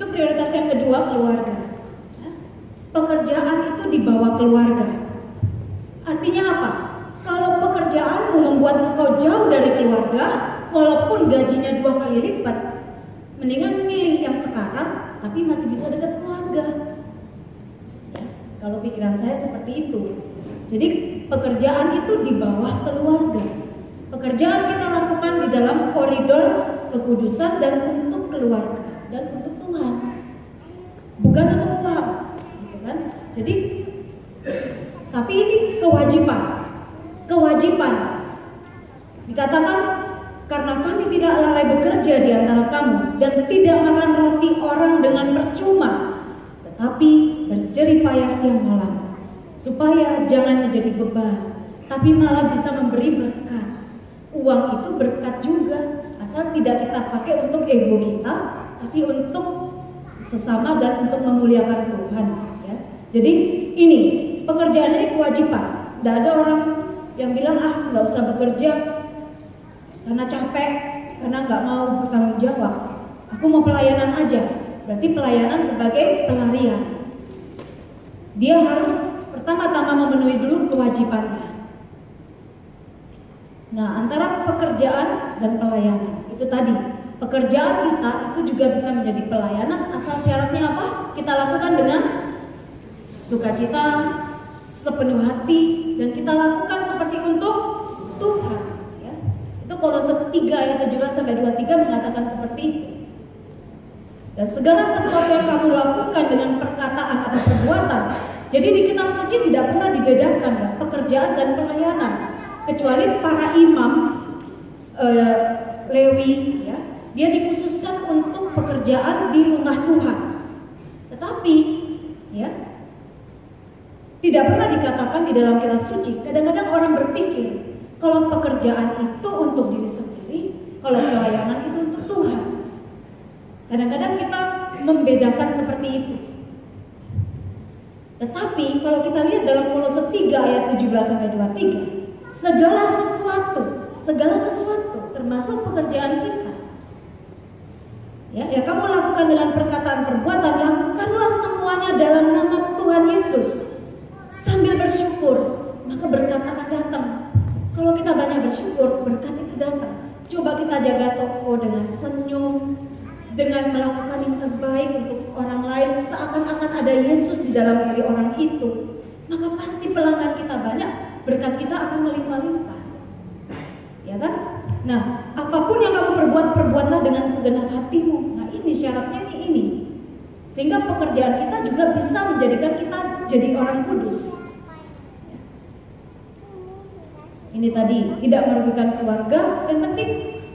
Itu prioritas yang kedua keluarga. Pekerjaan itu dibawa keluarga. Artinya apa? Kalau pekerjaanmu membuat engkau jauh dari keluarga, walaupun gajinya dua kali lipat, mendingan milih yang sekarang, tapi masih bisa dekat keluarga. Ya, kalau pikiran saya seperti itu. Jadi pekerjaan itu di bawah keluarga. Pekerjaan kita lakukan di dalam koridor kekudusan dan untuk keluarga. Bukan untuk uang, gitu kan? Jadi tapi ini kewajiban. Kewajiban. Dikatakan karena kami tidak lalai bekerja di antara kamu dan tidak makan roti orang dengan percuma, tetapi berjerih siang malam supaya jangan menjadi beban, tapi malah bisa memberi berkat. Uang itu berkat juga, asal tidak kita pakai untuk ego kita, tapi untuk sesama dan untuk memuliakan Tuhan. Ya. Jadi ini pekerjaan ini kewajiban. Tidak ada orang yang bilang ah nggak usah bekerja karena capek, karena nggak mau bertanggung jawab. Aku mau pelayanan aja. Berarti pelayanan sebagai pelarian. Dia harus pertama-tama memenuhi dulu kewajibannya. Nah, antara pekerjaan dan pelayanan itu tadi. Pekerjaan kita itu juga bisa menjadi pelayanan asal syaratnya apa? Kita lakukan dengan sukacita, sepenuh hati dan kita lakukan seperti untuk Tuhan. Ya. Itu kalau 3 ayat 17 sampai 23 mengatakan seperti itu. Dan segala sesuatu yang kamu lakukan dengan perkataan atau perbuatan jadi di kitab suci tidak pernah dibedakan ya, pekerjaan dan pelayanan, kecuali para imam e, Lewi ya, dia dikhususkan untuk pekerjaan di rumah Tuhan. Tetapi ya tidak pernah dikatakan di dalam kitab suci. Kadang-kadang orang berpikir kalau pekerjaan itu untuk diri sendiri, kalau pelayanan itu untuk Tuhan. Kadang-kadang kita membedakan seperti itu. Tetapi kalau kita lihat dalam Kolose 3 ayat 17 sampai 23, segala sesuatu, segala sesuatu termasuk pekerjaan kita. Ya, ya kamu lakukan dengan perkataan perbuatan, lakukanlah semuanya dalam nama Tuhan Yesus. Sambil bersyukur, maka berkat akan datang. Kalau kita banyak bersyukur, berkat itu datang. Coba kita jaga toko dengan senyum, dengan melakukan yang terbaik untuk orang lain seakan-akan ada Yesus di dalam diri orang itu maka pasti pelanggan kita banyak berkat kita akan melimpah-limpah ya kan nah apa pun yang kamu perbuat perbuatlah dengan segenap hatimu. Nah ini syaratnya ini ini. Sehingga pekerjaan kita juga bisa menjadikan kita jadi orang kudus. Ini tadi tidak merugikan keluarga. Dan penting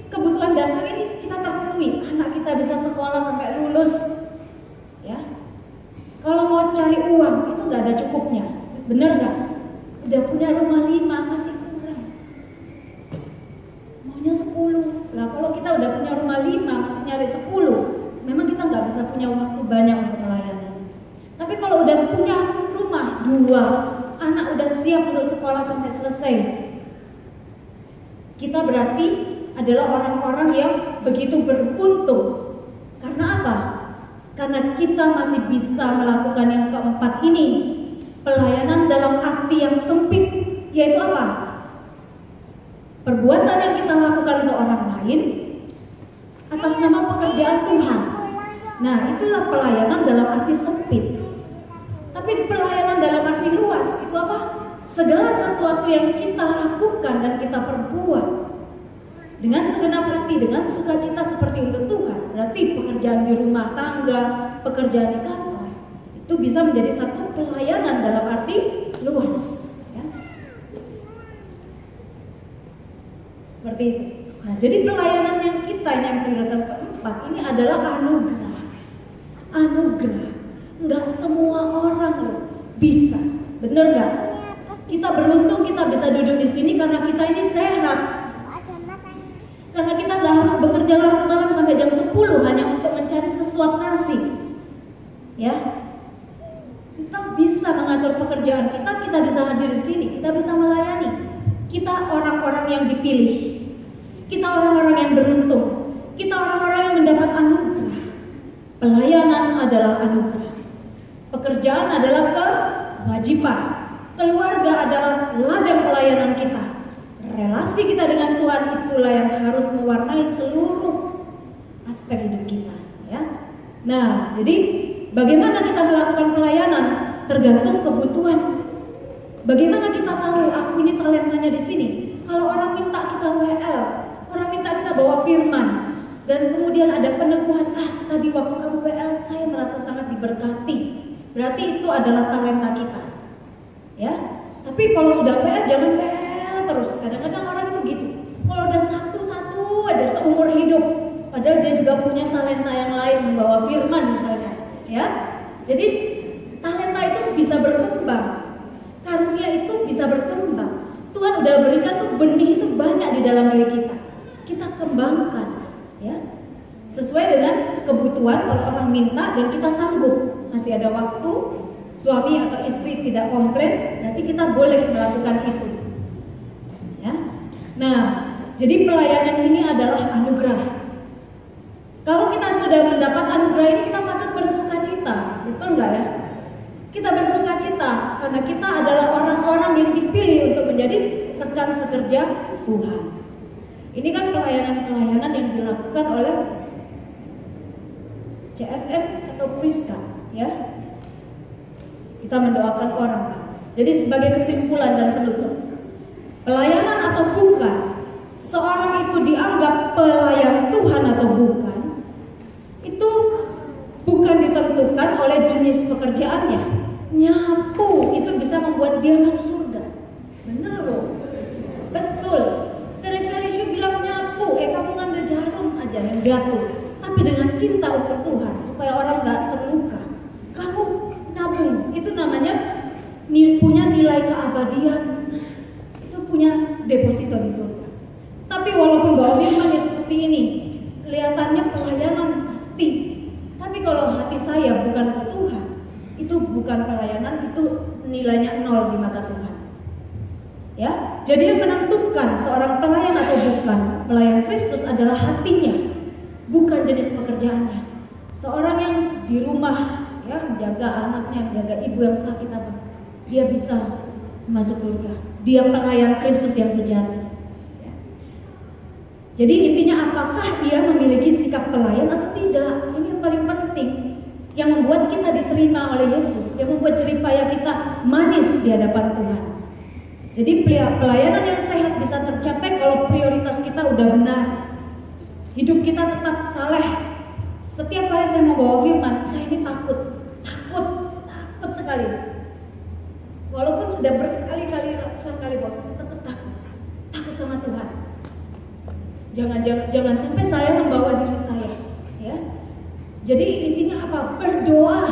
kebutuhan dasar ini kita terpenuhi. Anak kita bisa sekolah sampai lulus ya. Kalau mau cari uang itu nggak ada cukupnya. Bener nggak? Udah punya rumah lima masih kurang maunya sepuluh lah kalau kita udah punya rumah lima masih nyari sepuluh memang kita nggak bisa punya waktu banyak untuk melayani tapi kalau udah punya rumah dua anak udah siap untuk sekolah sampai selesai kita berarti adalah orang-orang yang begitu beruntung. Karena apa? Karena kita masih bisa melakukan yang keempat ini. Pelayanan dalam arti yang sempit, yaitu apa? Perbuatan yang kita lakukan untuk orang lain atas nama pekerjaan Tuhan. Nah, itulah pelayanan dalam arti sempit. Tapi pelayanan dalam arti luas itu apa? Segala sesuatu yang kita lakukan dan kita perbuat dengan segenap hati, dengan sukacita seperti untuk Tuhan. Berarti pekerjaan di rumah tangga, pekerjaan di kantor, itu bisa menjadi satu pelayanan dalam arti luas. Ya. Seperti itu. Nah, jadi pelayanan yang kita yang prioritas keempat ini adalah anugerah. Anugerah. Enggak semua orang loh bisa. Bener nggak? Kita beruntung kita bisa duduk di sini karena kita ini sehat karena kita nggak harus bekerja larut malam sampai jam 10 hanya untuk mencari sesuap nasi. Ya, kita bisa mengatur pekerjaan kita, kita bisa hadir di sini, kita bisa melayani. Kita orang-orang yang dipilih. Kita orang-orang yang beruntung. Kita orang-orang yang mendapat anugerah. Pelayanan adalah anugerah. Pekerjaan adalah kewajiban. Keluarga adalah ladang pelayanan kita. Relasi kita dengan Tuhan itulah yang harus mewarnai seluruh aspek hidup kita, ya. Nah, jadi bagaimana kita melakukan pelayanan tergantung kebutuhan. Bagaimana kita tahu aku ini talentanya di sini? Kalau orang minta kita WL, orang minta kita bawa firman, dan kemudian ada peneguhan, ah tadi waktu kamu WL saya merasa sangat diberkati. Berarti itu adalah talenta kita. Ya. Tapi kalau sudah WL jangan WL terus. Kadang-kadang orang itu gitu. Kalau udah satu-satu aja seumur hidup, padahal dia juga punya talenta yang lain membawa firman misalnya, ya. Jadi talenta itu bisa berkembang. Karunia itu bisa berkembang. Tuhan udah berikan tuh benih itu banyak di dalam diri kita. Kita kembangkan, ya. Sesuai dengan kebutuhan kalau orang minta dan kita sanggup. Masih ada waktu, suami atau istri tidak komplain, nanti kita boleh melakukan itu. Ya. Nah, jadi pelayanan ini adalah anugerah. Kalau kita sudah mendapat anugerah ini, kita patut bersuka cita, betul nggak ya? Kita bersuka cita karena kita adalah orang-orang yang dipilih untuk menjadi rekan sekerja Tuhan. Ini kan pelayanan-pelayanan yang dilakukan oleh CFM atau Priska, ya. Kita mendoakan orang. Jadi sebagai kesimpulan dan penutup, pelayanan atau bukan, seorang itu dianggap pelayan Tuhan atau bukan, itu bukan ditentukan oleh jenis pekerjaannya. Nyapu itu bisa membuat dia masuk surga. Benar loh. Betul. Teresa Lishu bilang nyapu, kayak kamu ngambil jarum aja yang jatuh. Tapi dengan cinta untuk Tuhan, supaya orang nggak terluka. Kamu nabung, itu namanya punya nilai keabadian. Itu punya deposito di surga. Tapi walaupun bawa firman seperti ini, kelihatannya pelayanan pasti. Tapi kalau hati saya bukan ke Tuhan, itu bukan pelayanan, itu nilainya nol di mata Tuhan. Ya, jadi yang menentukan seorang pelayan atau bukan pelayan Kristus adalah hatinya, bukan jenis pekerjaannya. Seorang yang di rumah ya menjaga anaknya, menjaga ibu yang sakit apa, dia bisa masuk surga. Dia pelayan Kristus yang sejati. Ya. Jadi intinya apakah dia memiliki sikap pelayan atau tidak? Ini yang paling penting yang membuat kita diterima oleh Yesus, yang membuat jeripaya kita manis di hadapan Tuhan. Jadi pelayanan yang sehat bisa tercapai kalau prioritas kita udah benar. Hidup kita tetap saleh. Setiap kali saya mau bawa firman, saya ini takut, takut, takut sekali. Walaupun sudah berkali-kali ratusan kali bawa, tetap takut, takut sama Tuhan. Jangan, jangan jangan sampai saya membawa diri saya, ya. Jadi isinya apa? Berdoa,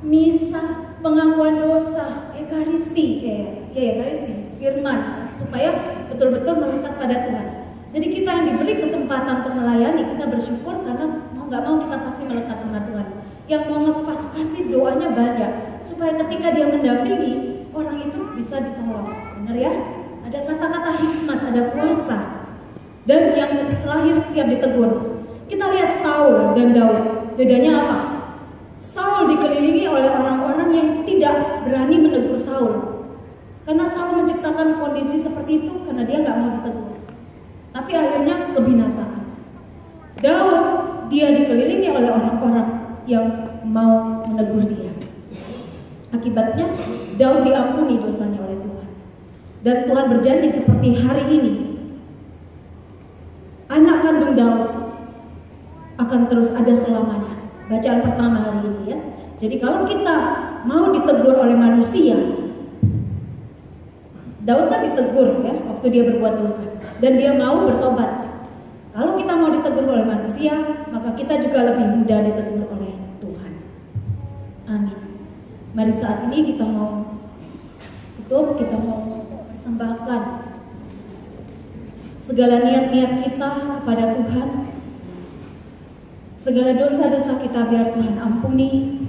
misa, pengakuan dosa, ekaristi, kayak ya ekaristi firman supaya betul-betul melekat pada Tuhan. Jadi kita yang diberi kesempatan untuk melayani kita bersyukur karena mau nggak mau kita pasti melekat sama Tuhan. Yang mau ngefas pasti doanya banyak supaya ketika dia mendampingi orang itu bisa ditolong. Benar ya? Ada kata-kata hikmat, ada kuasa dan yang lahir siap ditegur. Kita lihat Saul dan Daud. Bedanya apa? Saul dikelilingi oleh orang-orang yang tidak berani menegur Saul karena Saul menciptakan kondisi seperti itu karena dia nggak mau ditegur. Tapi akhirnya kebinasaan. Daud dia dikelilingi oleh orang-orang yang mau menegur dia. Akibatnya Daud diampuni dosanya oleh Tuhan. Dan Tuhan berjanji seperti hari ini. Anak kandung Daud akan terus ada selamanya. Bacaan pertama hari ini ya. Jadi kalau kita mau ditegur oleh manusia, Daud kan ditegur ya waktu dia berbuat dosa dan dia mau bertobat. Kalau kita mau ditegur oleh manusia, maka kita juga lebih mudah ditegur oleh Tuhan. Amin. Mari saat ini kita mau tutup, kita mau persembahkan segala niat-niat kita kepada Tuhan. Segala dosa-dosa kita biar Tuhan ampuni.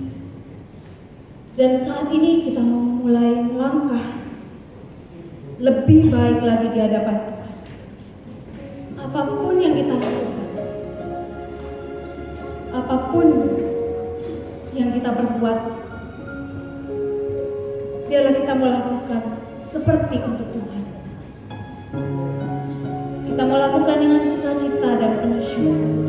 Dan saat ini kita mau mulai langkah lebih baik lagi di hadapan Tuhan. Apa pun yang kita lakukan, apa pun yang kita berbuat, biarlah kita melakukan seperti untuk Tuhan. Kita melakukan dengan sukacita dan penuh syukur.